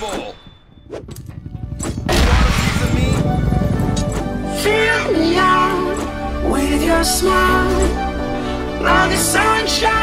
Me? Fill me out with your smile. Now the sunshine